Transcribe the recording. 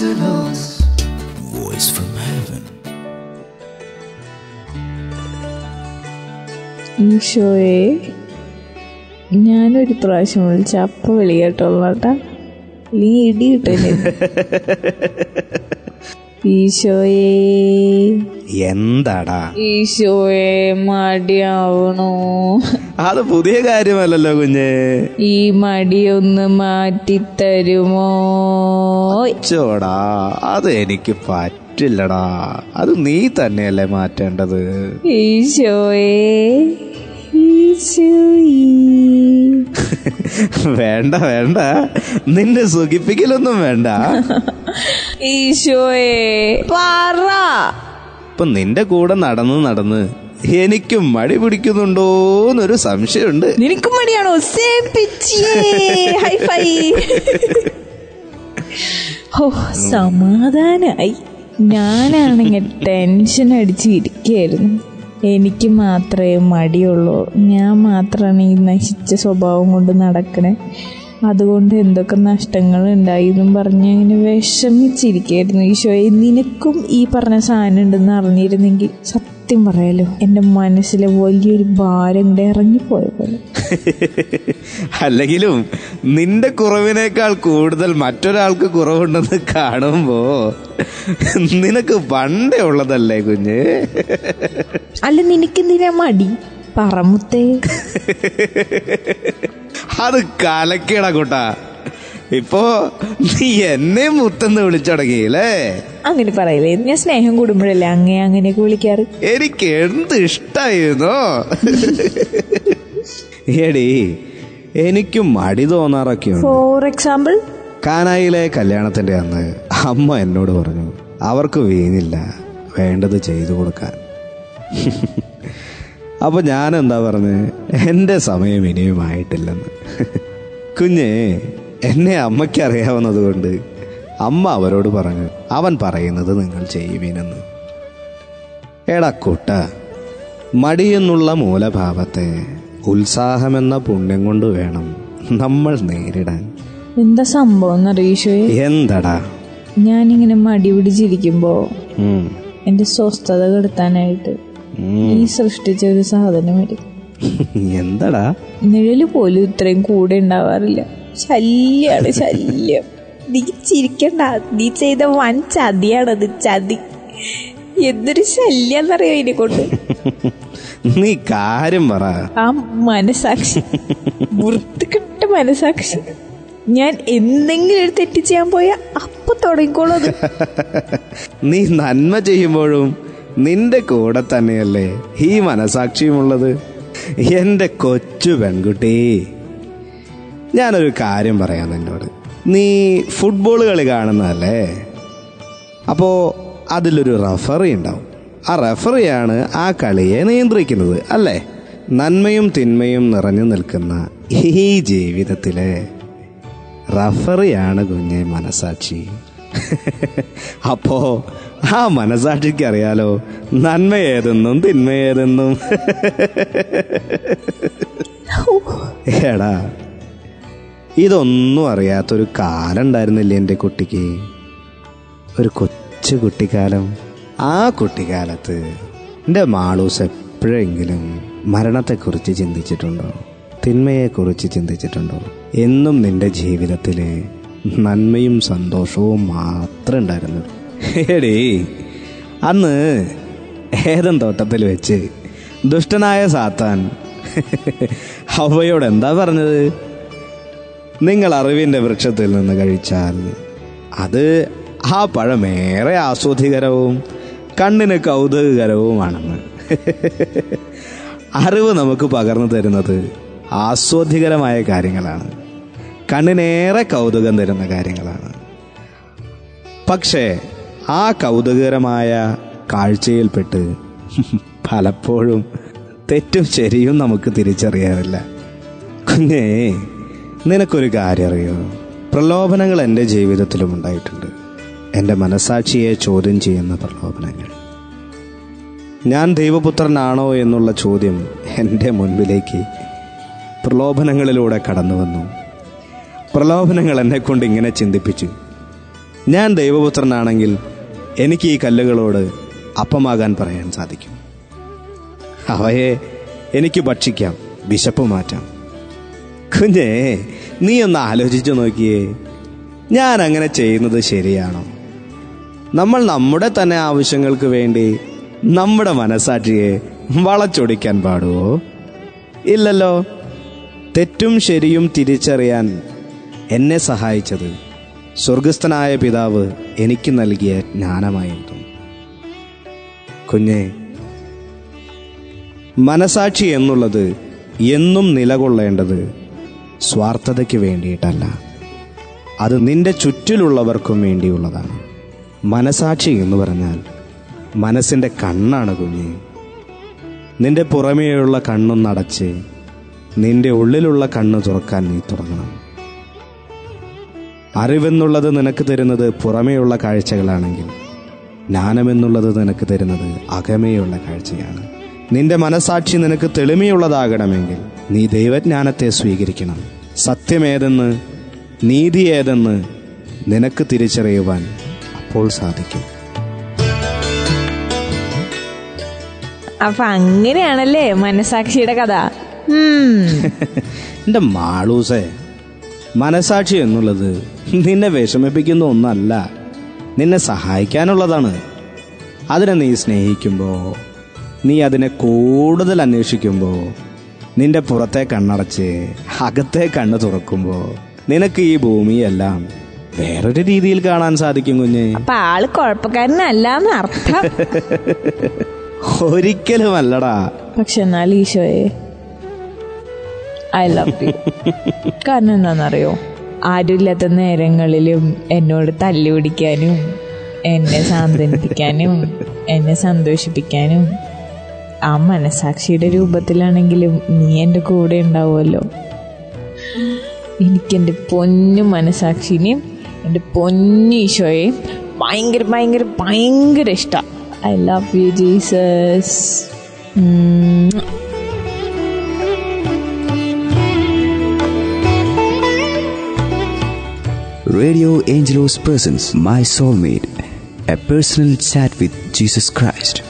to lose. Voice from heaven. ഈശോയെ ഞാനൊരു പ്രാവശ്യം വിളിച്ച അപ്പ വിളി കേട്ടോളാട്ടാ നീ ഇടി കിട്ടല്ലേ ഈശോയെ. എന്താടാ? ഈശോയെ മടിയാവണു. അത് പുതിയ കാര്യമല്ലല്ലോ കുഞ്ഞ്. ഈ മടിയൊന്ന് മാറ്റിത്തരുമോ? ചോടാ അത് എനിക്ക് പറ്റില്ലടാ. അത് നീ തന്നെയല്ലേ മാറ്റേണ്ടത്. ഈശോയേ ഈശോയെ. വേണ്ട വേണ്ട. നിന്നെ സുഖിപ്പിക്കലൊന്നും വേണ്ട. ഈശോയെ പറ. ഇപ്പൊ നിന്റെ കൂടെ നടന്ന് നടന്ന് എനിക്കും മടി പിടിക്കുന്നുണ്ടോന്നൊരു സംശയമുണ്ട്. നിനക്കും മടിയാണോ. ഓ സമാധാനായി. ഞാനാണെങ്കിൽ ടെൻഷൻ അടിച്ച് ഇരിക്കുകയായിരുന്നു. എനിക്ക് മാത്രമേ മടിയുള്ളൂ. ഞാൻ മാത്രമാണ് ഈ നശിച്ച സ്വഭാവം കൊണ്ട് നടക്കണേ. അതുകൊണ്ട് എന്തൊക്കെ നഷ്ടങ്ങൾ ഉണ്ടായി എന്നും പറഞ്ഞ് അങ്ങനെ വിഷമിച്ചിരിക്കുകയായിരുന്നു. ഈശോയെ നിനക്കും ഈ പറഞ്ഞ സാധനം ഉണ്ടെന്ന് അറിഞ്ഞിരുന്നെങ്കിൽ സത്യം പറയാലോ എന്റെ മനസ്സിലെ വലിയൊരു ഭാരം കൂടെ ഇറങ്ങിപ്പോയ പോലെ. അല്ലെങ്കിലും നിന്റെ കുറവിനേക്കാൾ കൂടുതൽ മറ്റൊരാൾക്ക് കുറവുണ്ടെന്ന് കാണുമ്പോ നിനക്ക് പണ്ടേ ഉള്ളതല്ലേ കുഞ്ഞ്? അല്ല നിനക്കെന്തിനാ മടി? പറമുത്തേ അത് കലക്കേടാ കൂട്ടാ. ഇപ്പോ നീ എന്നെ മുത്തെന്ന് വിളിച്ചു തുടങ്ങിയില്ലേ അങ്ങനെ പറയില്ലേ ഞാൻ സ്നേഹം കൂടുമ്പോഴല്ലേ അങ്ങേ അങ്ങനെയൊക്കെ വിളിക്കാറ്? എനിക്ക് എന്ത് ഇഷ്ടായിരുന്നു? എടി എനിക്കും മടി തോന്നാറൊക്കെ ഫോർ എക്സാമ്പിൾ കാനായിലെ കല്യാണത്തിന്റെ അന്ന് അമ്മ എന്നോട് പറഞ്ഞു അവർക്ക് വീണില്ല വേണ്ടത് ചെയ്തു കൊടുക്കാൻ. അപ്പൊ ഞാൻ എന്താ പറഞ്ഞത് എന്റെ സമയം ഇനിയും ആയിട്ടില്ലെന്ന്. കുഞ്ഞെ എന്നെ അമ്മയ്ക്ക് അറിയാവുന്നതുകൊണ്ട് അമ്മ അവരോട് പറഞ്ഞു അവൻ പറയുന്നത് നിങ്ങൾ ചെയ്യുവീനെന്ന്. എടാ കൂട്ട മടിയെന്നുള്ള മൂലഭാവത്തെ ഉത്സാഹമെന്ന പുണ്യം കൊണ്ട് വേണം നമ്മൾ നേരിടാൻ. എന്താ സംഭവം എന്താടാ? ഞാനിങ്ങനെ മടി പിടിച്ചിരിക്കുമ്പോ. എന്റെ സ്വസ്ഥത കെടുത്താനായിട്ട് ഈ സൃഷ്ടിച്ച ഒരു സാധനം വരും എന്തടാ? നിഴൽ പോലും ഇത്രയും കൂടെ ഉണ്ടാവാറില്ല. ശല്യാണ് ശല്യം. നീ ചിരിക്കണ്ട. നീ ചെയ്ത വൻ ചതിയാണത് ചതി. എന്തൊരു ശല്യാന്നറിയോ ഇതിനെ കൊണ്ട് നീ കാര്യം പറ. ആ മനസാക്ഷി. വൃത്തികെട്ട മനസാക്ഷി. ഞാൻ എന്തെങ്കിലും ഒരു തെറ്റ് ചെയ്യാൻ പോയാ അപ്പൊ തുടങ്ങിക്കോളൂ അത്. നീ നന്മ ചെയ്യുമ്പോഴും നിന്റെ കൂടെ തന്നെയല്ലേ ഈ മനസാക്ഷിയുമുള്ളത്? എന്റെ കൊച്ചു പെൺകുട്ടി. ഞാനൊരു കാര്യം പറയാം നിന്നോട്. നീ ഫുട്ബോൾ കളി കാണുന്നതല്ലേ? അപ്പോ അതിലൊരു റഫറി ഉണ്ടാവും. ആ റഫറിയാണ് ആ കളിയെ നിയന്ത്രിക്കുന്നത് അല്ലേ? നന്മയും തിന്മയും നിറഞ്ഞു നിൽക്കുന്ന ഈ ജീവിതത്തിലെ റഫറിയാണ് കുഞ്ഞെ മനസാക്ഷി. അപ്പോ ആ മനസാക്ഷിക്ക് അറിയാലോ നന്മ ഏതെന്നും തിന്മ ഏതെന്നും. എടാ ഇതൊന്നും അറിയാത്തൊരു കാലം ഉണ്ടായിരുന്നില്ലേ എന്റെ കുട്ടിക്ക്? ഒരു കൊച്ചു കുട്ടിക്കാലം ആ കുട്ടിക്കാലത്ത് എന്റെ മാളൂസ് എപ്പോഴെങ്കിലും മരണത്തെക്കുറിച്ച് ചിന്തിച്ചിട്ടുണ്ടോ? തിന്മയെക്കുറിച്ച് ചിന്തിച്ചിട്ടുണ്ടോ? എന്നും നിന്റെ ജീവിതത്തിൽ നന്മയും സന്തോഷവും മാത്രം ഉണ്ടായിരുന്നത് ഹേടേ അന്ന് ഏതൻ തോട്ടത്തിൽ വെച്ച് ദുഷ്ടനായ സാത്താൻ ഹവയോട് എന്താ പറഞ്ഞത്? നിങ്ങൾ അറിവിന്റെ വൃക്ഷത്തിൽ നിന്ന് കഴിച്ചാൽ അത് ആ പഴമേറെ ആസ്വാദികരവും കണ്ണിന് കൗതുകകരവുമാണെന്ന്. അറിവ് നമുക്ക് പകർന്നു തരുന്നത് ആസ്വാദ്യകരമായ കാര്യങ്ങളാണ്. കണ്ണിനേറെ കൗതുകം തരുന്ന കാര്യങ്ങളാണ്. പക്ഷേ ആ കൗതുകകരമായ കാഴ്ചയിൽപ്പെട്ട് പലപ്പോഴും തെറ്റും ശരിയും നമുക്ക് തിരിച്ചറിയാറില്ല. കുഞ്ഞേ നിനക്കൊരു കാര്യം അറിയോ പ്രലോഭനങ്ങൾ എന്റെ ജീവിതത്തിലും ഉണ്ടായിട്ടുണ്ട്. എന്റെ മനസാക്ഷിയെ ചോദ്യം ചെയ്യുന്ന പ്രലോഭനങ്ങൾ. ഞാൻ ദൈവപുത്രനാണോ എന്നുള്ള ചോദ്യം എന്റെ മുൻപിലേക്ക് പ്രലോഭനങ്ങളിലൂടെ കടന്നു വന്നു. പ്രലോഭനങ്ങൾ എന്നെ കൊണ്ട് ഇങ്ങനെ ചിന്തിപ്പിച്ചു. ഞാൻ ദൈവപുത്രനാണെങ്കിൽ എനിക്ക് ഈ കല്ലുകളോട് അപ്പമാകാൻ പറയാൻ സാധിക്കും. അവയെ എനിക്ക് ഭക്ഷിക്കാം വിശപ്പ് മാറ്റാം. കുഞ്ഞേ നീ ഒന്ന് ആലോചിച്ചു നോക്കിയേ ഞാൻ അങ്ങനെ ചെയ്യുന്നത് ശരിയാണോ? നമ്മൾ നമ്മുടെ തന്നെ ആവശ്യങ്ങൾക്ക് വേണ്ടി നമ്മുടെ മനസാക്ഷിയെ വളച്ചൊടിക്കാൻ പാടുവോ? ഇല്ലല്ലോ. തെറ്റും ശരിയും തിരിച്ചറിയാൻ എന്നെ സഹായിച്ചത് സ്വർഗസ്ഥനായ പിതാവ് എനിക്ക് നൽകിയ ജ്ഞാനമായിരുന്നു. കുഞ്ഞെ മനസാക്ഷി എന്നുള്ളത് എന്നും നിലകൊള്ളേണ്ടത് സ്വാർത്ഥതയ്ക്ക് വേണ്ടിയിട്ടല്ല. അത് നിന്റെ ചുറ്റിലുള്ളവർക്കും വേണ്ടിയുള്ളതാണ്. മനസാക്ഷി എന്ന് പറഞ്ഞാൽ മനസ്സിന്റെ കണ്ണാണ് കുഞ്ഞ്. നിന്റെ പുറമേയുള്ള കണ്ണും നടച്ച് നിന്റെ ഉള്ളിലുള്ള കണ്ണ് തുറക്കാൻ നീ തുടങ്ങണം. അറിവെന്നുള്ളത് നിനക്ക് തരുന്നത് പുറമേയുള്ള കാഴ്ചകളാണെങ്കിൽ ജ്ഞാനമെന്നുള്ളത് നിനക്ക് തരുന്നത് അകമേയുള്ള കാഴ്ചയാണ്. നിന്റെ മനസാക്ഷി നിനക്ക് തെളിമയുള്ളതാകണമെങ്കിൽ നീ ദൈവജ്ഞാനത്തെ സ്വീകരിക്കണം. സത്യമേതെന്ന് നീതി ഏതെന്ന് നിനക്ക് തിരിച്ചറിയുവാൻ അപ്പോൾ സാധിക്കും. അപ്പൊ അങ്ങനെയാണല്ലേ മനസാക്ഷിയുടെ കഥ? എന്റെ മാളൂസേ മനസാക്ഷി എന്നുള്ളത് നിന്നെ വിഷമിപ്പിക്കുന്ന ഒന്നല്ല. നിന്നെ സഹായിക്കാനുള്ളതാണ്. അതിനെ നീ സ്നേഹിക്കുമ്പോൾ നീ അതിനെ കൂടുതൽ അന്വേഷിക്കുമ്പോൾ നിന്റെ പുറത്തെ കണ്ണടച്ച് അകത്തെ കണ്ണ് തുറക്കുമ്പോൾ നിനക്ക് ഈ ഭൂമിയെല്ലാം വേറൊരു രീതിയിൽ കാണാൻ സാധിക്കും കുഞ്ഞ്. അപ്പൊ ആൾ കുഴപ്പക്കാരനല്ലാന്ന് അർത്ഥം. ഒരിക്കലും അല്ലടാ പക്ഷെ എന്നാൽ ഈശോയെ ഐ ലവ് യു. കാരണം എന്താണെന്നറിയോ? ആരുമില്ലാത്ത നേരങ്ങളിലും എന്നോട് തല്ലി പിടിക്കാനും എന്നെ സാന്ത്വനിപ്പിക്കാനും എന്നെ സന്തോഷിപ്പിക്കാനും ആ മനസാക്ഷിയുടെ രൂപത്തിലാണെങ്കിലും നീ എന്റെ കൂടെ ഉണ്ടാവുമല്ലോ. എനിക്കെന്റെ പൊന്നു മനസാക്ഷിനെയും എന്റെ പൊന്നു ഈശോയെയും ഭയങ്കര ഭയങ്കര ഭയങ്കര ഇഷ്ടമാണ് I love you Jesus. Radio Angelos presents My Soulmate, a personal chat with Jesus Christ.